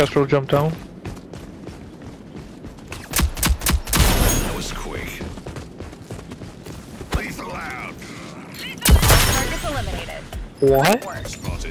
Kestrel jumped down. That was quick. Lethal out. Targets eliminated. What?